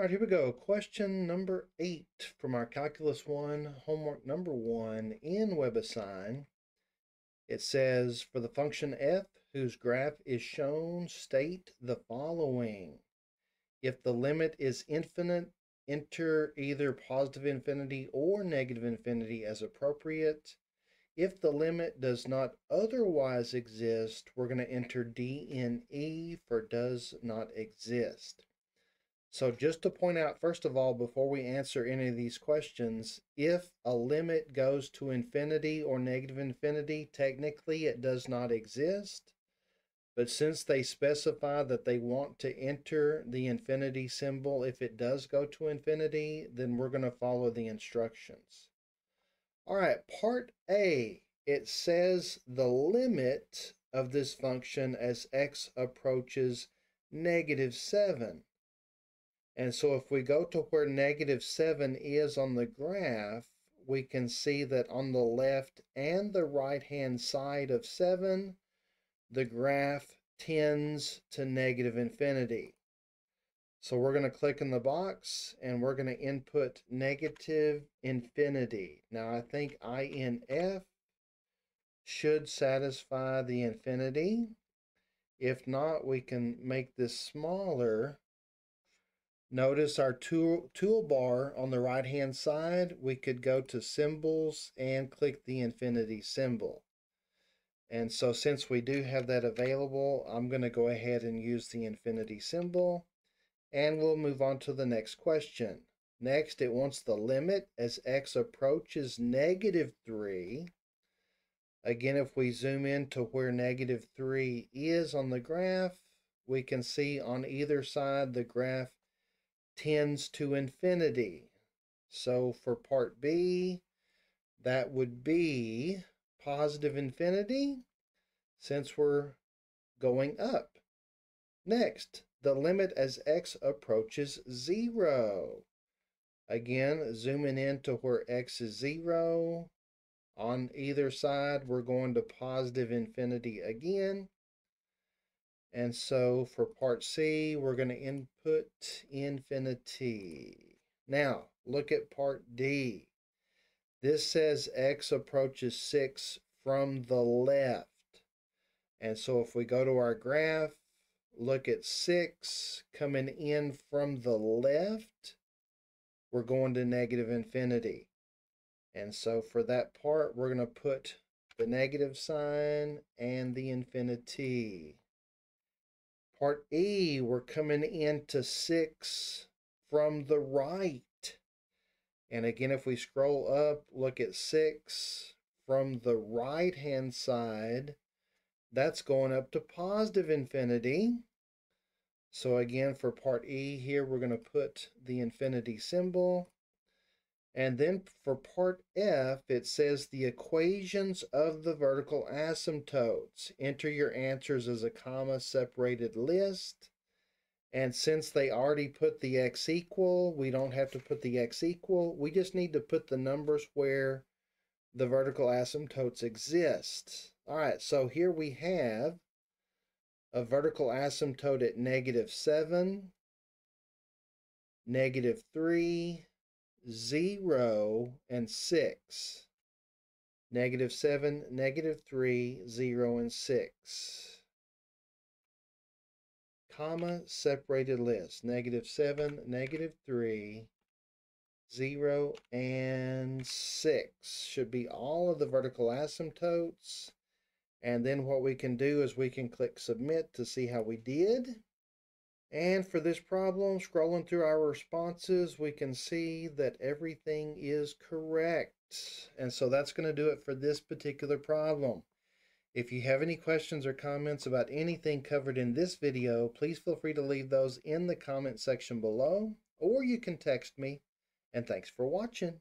All right, here we go. Question number eight from our Calculus 1 homework number one in WebAssign. It says for the function f whose graph is shown, state the following. If the limit is infinite, enter either positive infinity or negative infinity as appropriate. If the limit does not otherwise exist, we're going to enter DNE for does not exist. So just to point out, first of all, before we answer any of these questions, if a limit goes to infinity or negative infinity, technically it does not exist. But since they specify that they want to enter the infinity symbol if it does go to infinity, then we're going to follow the instructions. All right, part A, it says the limit of this function as x approaches negative 7. And so if we go to where negative 7 is on the graph, we can see that on the left and the right hand side of 7, the graph tends to negative infinity. So we're going to click in the box and we're going to input negative infinity. Now I think INF should satisfy the infinity. If not, we can make this smaller Notice our tool, toolbar on the right hand side, we could go to symbols and click the infinity symbol. And so since we do have that available, I'm going to go ahead and use the infinity symbol. And we'll move on to the next question. Next, it wants the limit as x approaches negative 3. Again, if we zoom in to where negative 3 is on the graph, we can see on either side the graph tends to infinity. So for part B, that would be positive infinity since we're going up. Next, the limit as x approaches 0. Again, zooming in to where x is 0. On either side, we're going to positive infinity again. And so for part C, we're going to input infinity. Now, look at part D. This says x approaches 6 from the left. And so if we go to our graph, look at 6 coming in from the left, we're going to negative infinity. And so for that part, we're going to put the negative sign and the infinity. Part E, we're coming into 6 from the right. And again, if we scroll up, look at 6 from the right-hand side, that's going up to positive infinity. So again, for part E here, we're going to put the infinity symbol. And then for part F, it says the equations of the vertical asymptotes. Enter your answers as a comma separated list. And since they already put the x equal, we don't have to put the x equal. We just need to put the numbers where the vertical asymptotes exist. All right, so here we have a vertical asymptote at negative 7, negative 3, 0, and 6. Negative 7, negative 3, 0, and 6. Comma separated list. Negative 7, negative 3, 0, and 6 should be all of the vertical asymptotes. And then what we can do is we can click submit to see how we did. And for this problem, scrolling through our responses, we can see that everything is correct. And so that's going to do it for this particular problem. If you have any questions or comments about anything covered in this video, please feel free to leave those in the comment section below, or you can text me. And thanks for watching.